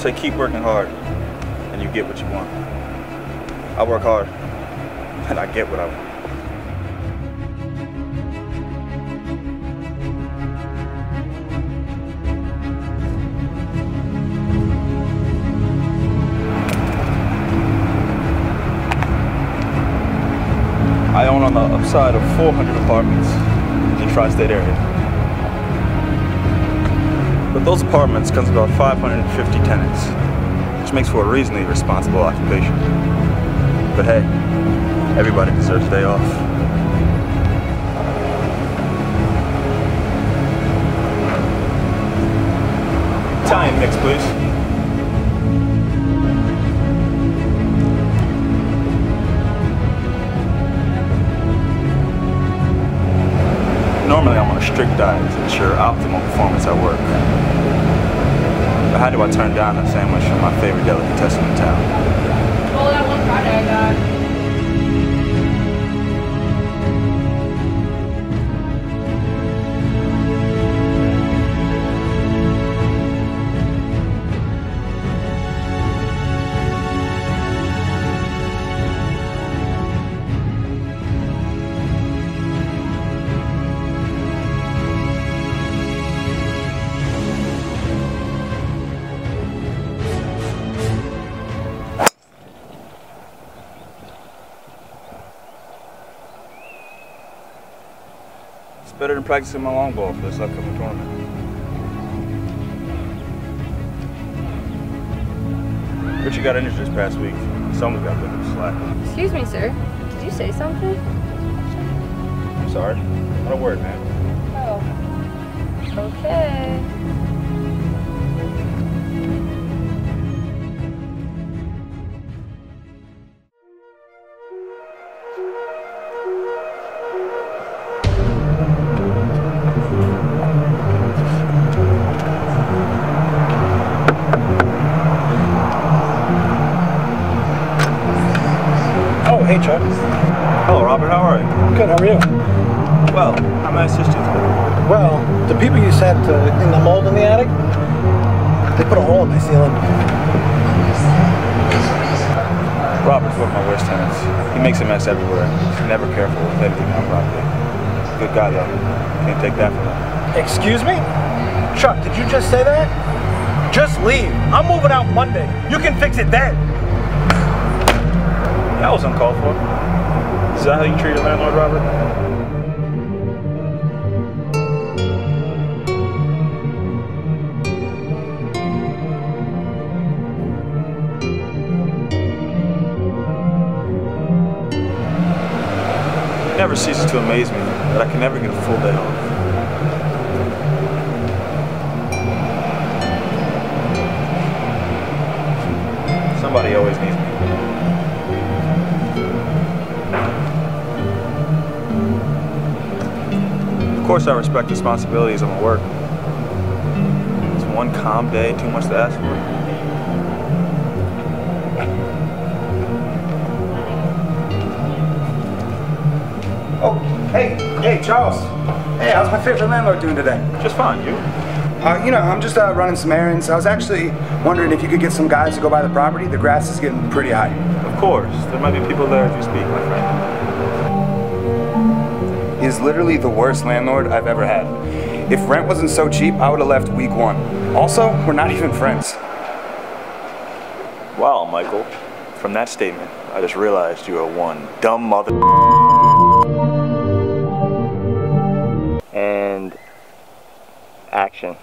say keep working hard and you get what you want. I work hard and I get what I want. I own on the upside of 400 apartments in the tri-state area. But those apartments comes about 550 tenants, which makes for a reasonably responsible occupation. But hey, everybody deserves a day off. Italian mix, please. Strict diet to ensure optimal performance at work. But how do I turn down a sandwich from my favorite delicatessen in town? Well, that one Friday I got. Better than practicing my long ball for this upcoming tournament. Richard got injured this past week. Someone's got put in the slack. Excuse me, sir. Did you say something? I'm sorry. Not a word, man. Oh. Okay. Hey, Chuck. Hello, Robert. How are you? Good, how are you? Well, how may I assist you today? Well, the people you sent uh, in the mold in the attic, they put a hole in my ceiling. Robert's one of my worst tenants. He makes a mess everywhere. He's never careful with anything on property. Good guy, though. Can't take that from him. Excuse me? Chuck, did you just say that? Just leave. I'm moving out Monday. You can fix it then. That was uncalled for. Is that how you treat your landlord, Robert? It never ceases to amaze me that I can never get a full day off. Somebody always needs course, I respect responsibilities of my work. It's one calm day too much to ask for? Oh, hey, hey, Charles. Hey, how's my favorite landlord doing today? Just fine, you? Uh, you know, I'm just uh, running some errands. I was actually wondering if you could get some guys to go by the property. The grass is getting pretty high. Of course. There might be people there if you speak, my friend. He's literally the worst landlord I've ever had. If rent wasn't so cheap, I would have left week one. Also, we're not even friends. Wow, Michael. From that statement, I just realized you are one dumb mother. and action.